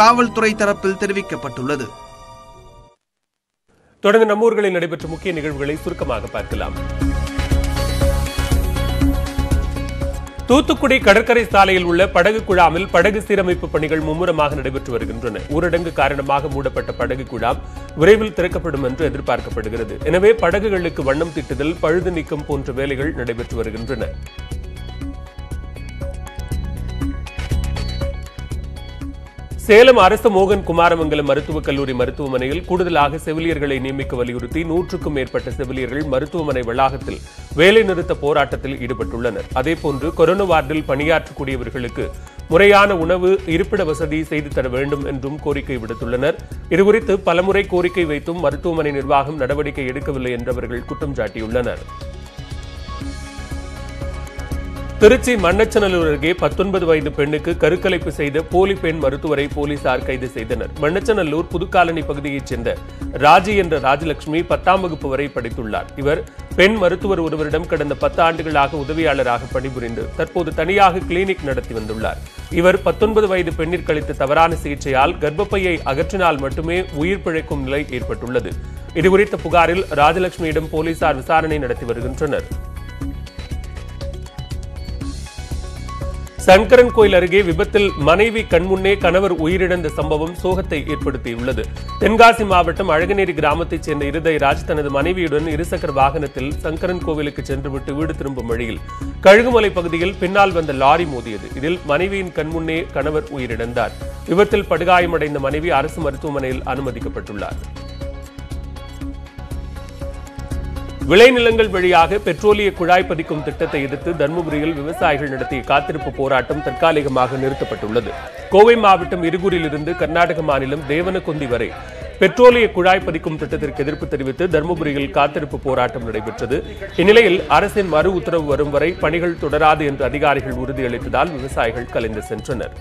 காவல்துறை தரப்பில் தெரிவிக்கப்பட்டுள்ளது. தொடர்ந்து நம்ம ஊர்களில் நடைபெற்ற முக்கிய நிகழ்வுகளை சுருக்கமாக பார்க்கலாம். தூத்துக்குடி கடற்கரை சாலையில் உள்ள படகு குழாமில் படகு சீரமைப்பு பணிகள் மும்முரமாக நடைபெற்று வருகின்றன. ஊரடங்கு காரணமாக மூடப்பட்ட படகு குழாம் விரைவில் திறக்கப்படும் என்று எதிர்பார்க்கப்படுகிறது. எனவே படகுகளுக்கு வண்ணம் தீட்டுதல் பழுது நீக்கம் போன்ற வேலைகள் நடைபெற்று வருகின்றன. சேலம் அரசு மோகன் குமாரமங்கலம் மருத்துவக் கல்லூரி மருத்துவமனையில் கூடுதலாக செவிலியர்களை நியமிக்க வலியுறுத்தி நூற்றுக்கும் மேற்பட்ட செவிலியர்கள் மருத்துவமனை வளாகத்தில் வேலைநிறுத்த போராட்டத்தில் ஈடுபட்டுள்ளனர். அதேபோன்று கொரோனா வார்டில் பணியாற்றக்கூடியவர்களுக்கு முறையான உணவு இருப்பிட வசதி செய்து தர வேண்டும் என்றும் கோரிக்கை விடுத்துள்ளனர். இதுகுறித்து பலமுறை கோரிக்கை வைத்தும் மருத்துவமனை நிர்வாகம் நடவடிக்கை எடுக்கவில்லை என்றவர்கள் குற்றம் சாட்டியுள்ளனர். திருச்சி மண்ணச்சநல்லூர் அருகே பத்தொன்பது வயது பெண்ணுக்கு கருக்கலைப்பு செய்த போலி பெண் மருத்துவரை போலீசார் கைது செய்தனர். மண்ணச்சநல்லூர் புதுக்காலனி பகுதியைச் சேர்ந்த ராஜி என்ற ராஜலட்சுமி பத்தாம் வகுப்பு வரை படித்துள்ளார். இவர் பெண் மருத்துவர் ஒருவரிடம் கடந்த பத்து ஆண்டுகளாக உதவியாளராக பணிபுரிந்து தற்போது தனியாக கிளினிக் நடத்தி வந்துள்ளார். இவர் பத்தொன்பது வயது பெண்ணிற்கு அளித்த தவறான சிகிச்சையால் கர்ப்பப்பையை அகற்றினால் மட்டுமே உயிர் பிழைக்கும் நிலை ஏற்பட்டுள்ளது. இதுகுறித்த புகாரில் ராஜலட்சுமியிடம் போலீசார் விசாரணை நடத்தி வருகின்றனர். சங்கரன் கோயில் அருகே விபத்தில் மனைவி கண்முன்னே கணவர் உயிரிழந்த சம்பவம் சோகத்தை ஏற்படுத்தியுள்ளது. தென்காசி மாவட்டம் அழகநேரி கிராமத்தைச் சேர்ந்த இருதயராஜ் தனது மனைவியுடன் இருசக்கர வாகனத்தில் சங்கரன் கோவிலுக்கு சென்றுவிட்டு வீடு திரும்பும் வழியில் கழுகுமலை பகுதியில் பின்னால் வந்த லாரி மோதியது. இதில் மனைவியின் கண்முன்னே கணவர் உயிரிழந்தார். விபத்தில் படுகாயமடைந்த மனைவி அரசு மருத்துவமனையில் அனுமதிக்கப்பட்டுள்ளார். விளைநிலங்கள் வழியாக பெட்ரோலிய குழாய் பதிக்கும் திட்டத்தை எதிர்த்து தருமபுரியில் விவசாயிகள் நடத்திய காத்திருப்பு போராட்டம் தற்காலிகமாக நிறுத்தப்பட்டுள்ளது. கோவை மாவட்டம் இருகூரிலிருந்து கர்நாடக மாநிலம் தேவனகொந்தி வரை பெட்ரோலிய குழாய் பதிக்கும் திட்டத்திற்கு எதிர்ப்பு தெரிவித்து தருமபுரியில் காத்திருப்பு போராட்டம் நடைபெற்றது. இந்நிலையில் அரசின் மறு உத்தரவு வரும் வரை பணிகள் தொடராது என்று அதிகாரிகள் உறுதியளித்ததால் விவசாயிகள் கலைந்து சென்றனர்.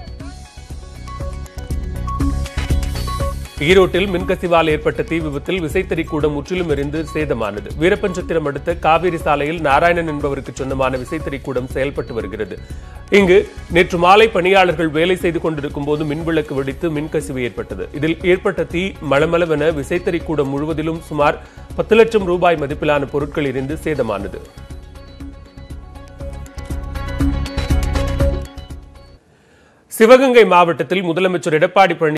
ஈரோட்டில் மின்கசிவால் ஏற்பட்ட தீ விபத்தில் விசைத்தறி கூடம் முற்றிலும் எரிந்து சேதமானது. வீரப்பஞ்சத்திரம் அடுத்த காவிரி சாலையில் நாராயணன் என்பவருக்கு சொந்தமான விசைத்தறி கூடம் செயல்பட்டு வருகிறது. இங்கு நேற்று மாலை பணியாளர்கள் வேலை செய்து கொண்டிருக்கும் போது மின்விளக்கு வெடித்து மின்கசிவு ஏற்பட்டது. இதில் ஏற்பட்ட தீ மளமளவென விசைத்தறி கூடம் முழுவதிலும் சுமார் பத்து லட்சம் ரூபாய் மதிப்பிலான பொருட்கள் எரிந்து சேதமானது. சிவகங்கை மாவட்டத்தில் முதலமைச்சர் எடப்பாடி பழனி